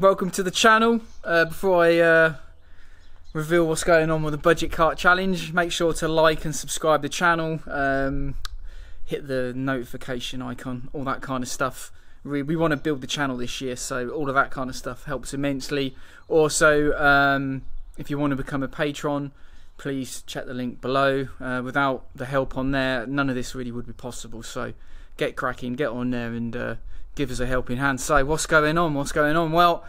welcome to the channel. Uh, before I uh, reveal what's going on with the budget kart challenge, make sure to like and subscribe the channel. Um, hit the notification icon, all that kind of stuff. We, we want to build the channel this year, so all of that kind of stuff helps immensely. Also, um, if you want to become a patron, please check the link below. Uh, without the help on there, none of this really would be possible. So get cracking, get on there, and uh, give us a helping hand. Say, what's going on? What's going on? Well,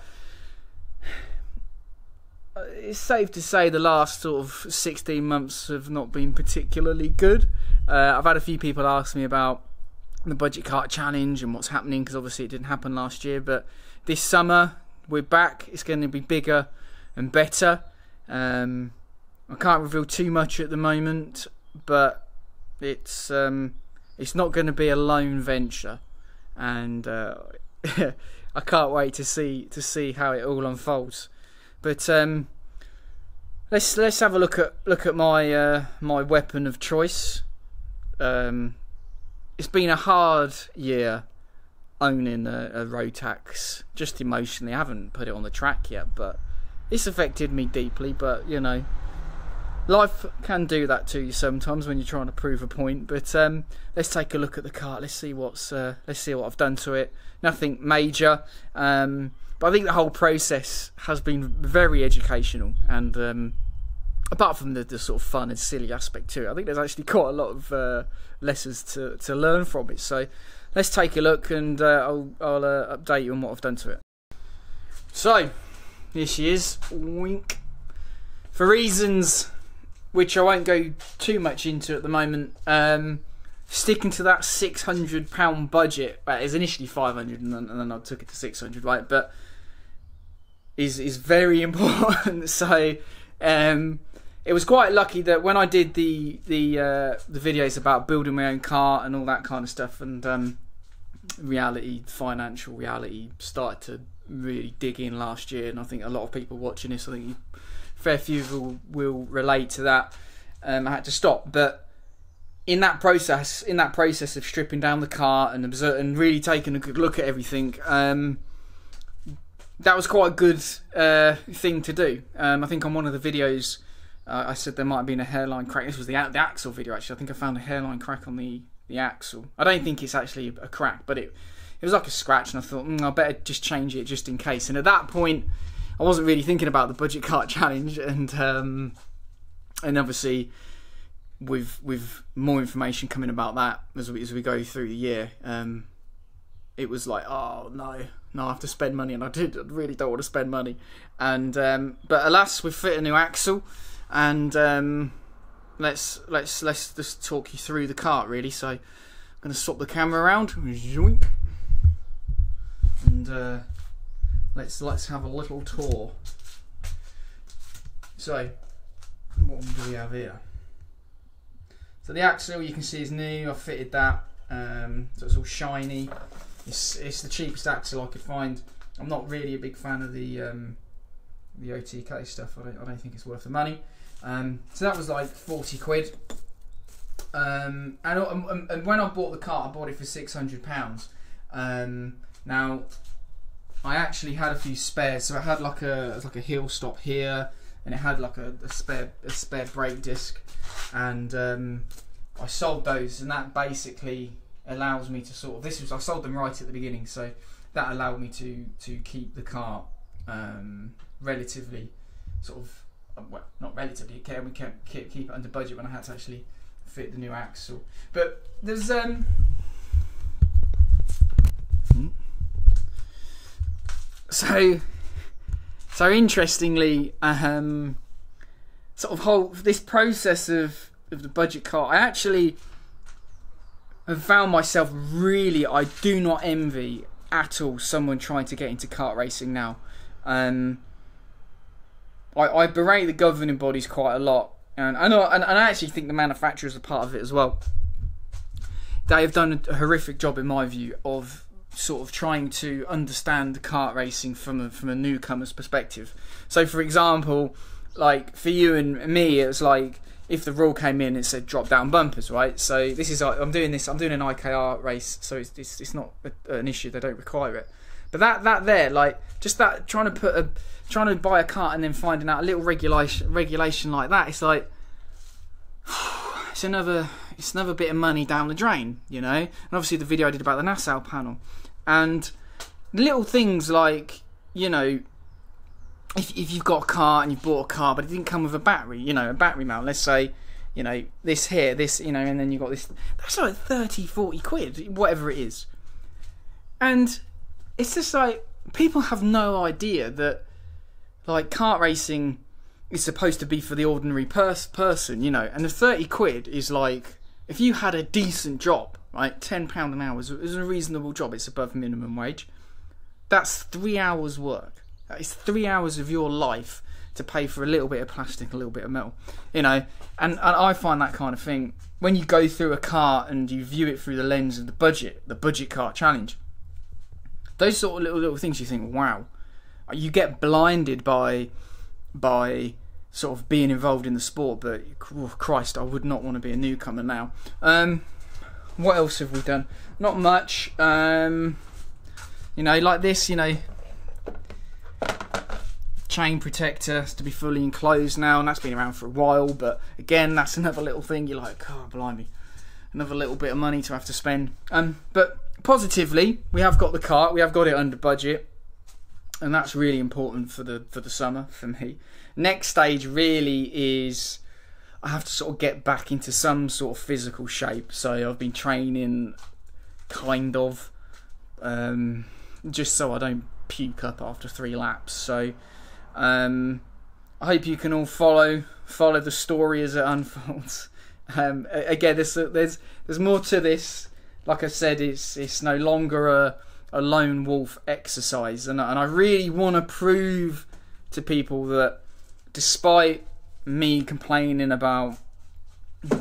it's safe to say the last sort of 16 months have not been particularly good. Uh, I've had a few people ask me about the budget kart challenge and what's happening because obviously it didn't happen last year. But this summer we're back. It's going to be bigger and better. Um, I can't reveal too much at the moment, but it's um, it's not going to be a lone venture, and uh, I can't wait to see to see how it all unfolds. But um, let's let's have a look at look at my uh, my weapon of choice. Um, it's been a hard year owning a, a Rotax, just emotionally. I haven't put it on the track yet, but it's affected me deeply. But you know, life can do that to you sometimes when you're trying to prove a point. But um, let's take a look at the cart. Let's see what's uh, let's see what I've done to it. Nothing major, um, but I think the whole process has been very educational. And um, apart from the, the sort of fun and silly aspect to it, I think there's actually quite a lot of uh, lessons to to learn from it. So let's take a look, and uh, I'll I'll uh, update you on what I've done to it. So here she is. Wink. For reasons which I won't go too much into at the moment. Um, sticking to that six hundred pound budget. Well, it was initially five hundred, and, and then I took it to six hundred, right? But is is very important. so um, it was quite lucky that when I did the the uh, the videos about building my own car and all that kind of stuff, and um, reality, financial reality, started to really dig in last year, and I think a lot of people watching this, I think you fair few will, will relate to that. Um, I had to stop, but in that process, in that process of stripping down the car and observe, and really taking a good look at everything, um, that was quite a good uh, thing to do. Um, I think on one of the videos, uh, I said there might have been a hairline crack. This was the the axle video actually. I think I found a hairline crack on the the axle. I don't think it's actually a crack, but it it was like a scratch, and I thought mm, I better just change it just in case. And at that point, I wasn't really thinking about the budget kart challenge, and um, and obviously with with more information coming about that as we, as we go through the year, um, it was like, oh no, no, I have to spend money, and I did I really don't want to spend money, and um, but alas, we've fit a new axle, and um, let's let's let's just talk you through the cart really. So I'm going to swap the camera around, and. Uh, let's let's have a little tour. So, what do we have here? So the axle you can see is new. I fitted that, um, so it's all shiny. It's it's the cheapest axle I could find. I'm not really a big fan of the um, the OTK stuff. I don't I don't think it's worth the money. Um, so that was like 40 quid. Um, and, and, and, when I bought the car, I bought it for 600 pounds. Um, now I actually had a few spares. So it had like a like a heel stop here, and it had like a, a spare a spare brake disc, and um, I sold those, and that basically allows me to sort of this was I sold them right at the beginning, so that allowed me to to keep the car um, relatively sort of uh, well not relatively kept, we kept keep, keep it under budget when I had to actually fit the new axle. But there's um so so interestingly, um, sort of whole this process of of the budget car, I actually have found myself really I do not envy at all someone trying to get into kart racing now. Um, I, I berate the governing bodies quite a lot, and I know, and, and I actually think the manufacturers are part of it as well. They have done a horrific job, in my view, of sort of trying to understand kart racing from a, from a newcomer's perspective. So, for example, like for you and me, it was like if the rule came in, it said drop down bumpers, right? So this is uh, I'm doing this. I'm doing an IKR race, so it's it's, it's not a, an issue. They don't require it. But that that there, like just that trying to put a trying to buy a cart and then finding out a little regulation regulation like that, it's like it's another it's another bit of money down the drain, you know. And obviously the video I did about the Nassau panel, and little things like you know. If, if you've got a car and you've bought a car but it didn't come with a battery, you know, a battery mount, let's say you know, this here, this, you know, and then you've got this. That's like 30, 40 quid, whatever it is. And it's just like, people have no idea that, like, kart racing is supposed to be for the ordinary pers- person, you know, and the 30 quid is like, if you had a decent job, right, £10 an hour is, is a reasonable job, it's above minimum wage. That's three hours' work. That is three hours of your life to pay for a little bit of plastic, a little bit of metal, you know. And, and I find that kind of thing when you go through a car and you view it through the lens of the budget, the budget car challenge. Those sort of little little things you think, wow, you get blinded by by sort of being involved in the sport. But oh, Christ, I would not want to be a newcomer now. Um, what else have we done? Not much. Um, you know, like this. You know, chain protector to be fully enclosed now, and that's been around for a while. But again, that's another little thing. You're like, oh, blimey, another little bit of money to have to spend. Um, but positively, we have got the cart. We have got it under budget, and that's really important for the for the summer for me. Next stage really is I have to sort of get back into some sort of physical shape. So I've been training, kind of, um, just so I don't puke up after three laps. So um, I hope you can all follow follow the story as it unfolds. Um, again, there's there's there's more to this. Like I said, it's it's no longer a a lone wolf exercise, and and I really want to prove to people that despite me complaining about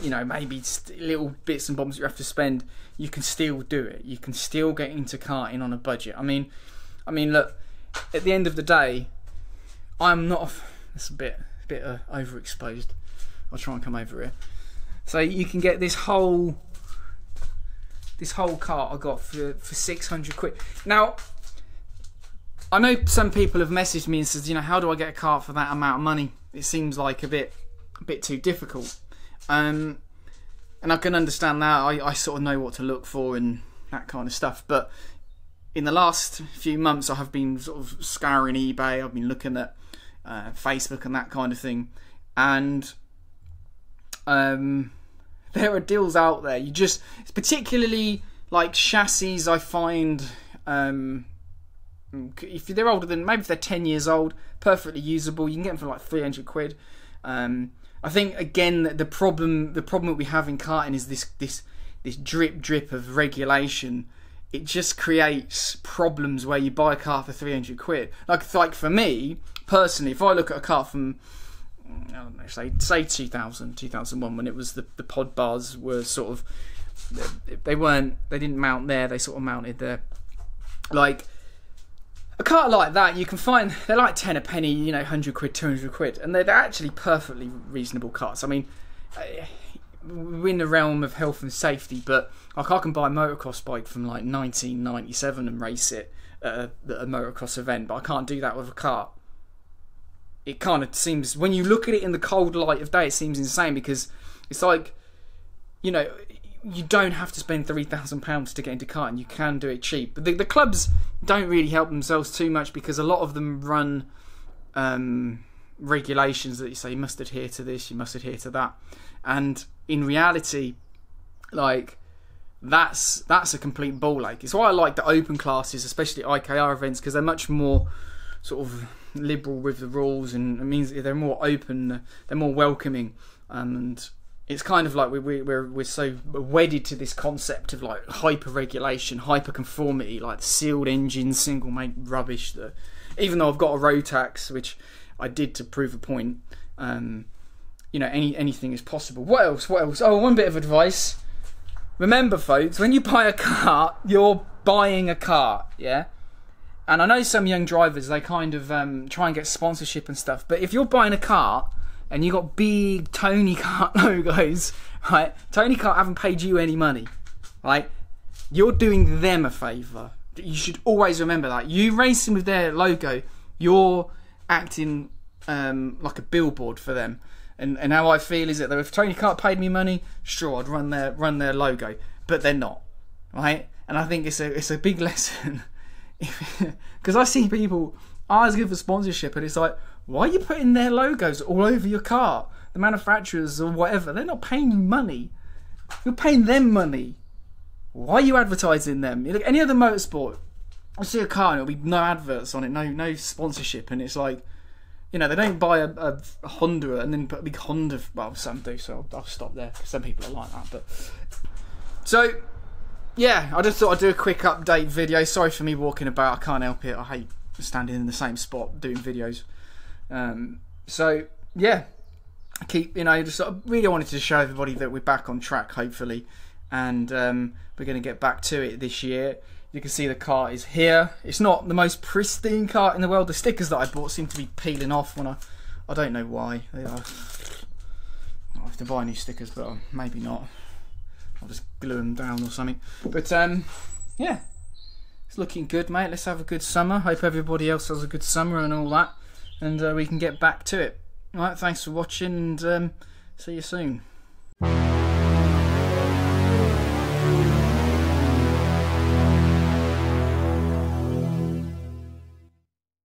you know maybe little bits and bobs you have to spend, you can still do it. You can still get into karting on a budget. I mean, I mean, look. At the end of the day, I'm not. It's a bit, a bit uh, overexposed. I'll try and come over here. So you can get this whole, this whole cart I got for for six hundred quid. Now, I know some people have messaged me and says, you know, how do I get a cart for that amount of money? It seems like a bit, a bit too difficult. Um, and I can understand that. I, I sort of know what to look for and that kind of stuff. But in the last few months, I have been sort of scouring eBay. I've been looking at uh, Facebook and that kind of thing. And um, there are deals out there. You just, particularly like chassis. I find um, if they're older than maybe if they're ten years old, perfectly usable. You can get them for like three hundred quid. Um, I think again the problem the problem that we have in karting is this this this drip drip of regulation. It just creates problems where you buy a car for three hundred quid. Like like for me, personally, if I look at a car from I don't know, say say 2000, 2001, when it was the the pod bars were sort of they weren't they didn't mount there, they sort of mounted there. Like a car like that, you can find they're like ten a penny, you know, hundred quid, two hundred quid, and they're, actually perfectly reasonable cars. I mean, we're in the realm of health and safety, but like I can buy a motocross bike from like 1997 and race it at a, at a motocross event, but I can't do that with a car it kind of seems when you look at it in the cold light of day, it seems insane because it's like, you know, you don't have to spend three thousand pounds to get into karting. You can do it cheap. But the, the, clubs don't really help themselves too much because a lot of them run um, regulations that you say you must adhere to this, you must adhere to that, and in reality, like that's that's a complete ball ache. It's why I like the open classes, especially IKR events, because they're much more sort of liberal with the rules, and it means they're more open, they're more welcoming, and it's kind of like we, we, we're we're so wedded to this concept of like hyper regulation, hyper conformity, like sealed engine, single made rubbish. That even though I've got a Rotax, which I did to prove a point, um, you know, any anything is possible. What else? What else? Oh, one bit of advice. Remember, folks, when you buy a car, you're buying a car. Yeah and I know some young drivers they kind of um, try and get sponsorship and stuff. But if you're buying a car and you got big Tony Kart logos, right? Tony Kart haven't paid you any money, right? You're doing them a favour, You should always remember that. You racing with their logo, you're acting um, like a billboard for them. And and how I feel is that if Tony Kart paid me money, sure I'd run their run their logo, but they're not, right? And I think it's a it's a big lesson because I see people asking for sponsorship, and it's like, why are you putting their logos all over your car? The manufacturers or whatever, they're not paying you money. You're paying them money. Why are you advertising them? Look, any other motorsport, I see a car and it'll be no adverts on it, no no sponsorship, and it's like, you know, they don't buy a, a, Honda and then put a big Honda. Well, some do, so I'll, I'll stop there. Because some people are like that, but so yeah, I just thought I'd do a quick update video. Sorry for me walking about. I can't help it. I hate standing in the same spot doing videos. Um, so yeah, keep you know just sort of really wanted to show everybody that we're back on track, hopefully, and um, we're going to get back to it this year. You can see the car is here. It's not the most pristine car in the world. The stickers that I bought seem to be peeling off when I, I don't know why. They are. I have to buy new stickers, but maybe not. I'll just glue them down or something. But um, yeah, it's looking good, mate. Let's have a good summer. Hope everybody else has a good summer and all that, and uh, we can get back to it. All right, thanks for watching, and um, see you soon.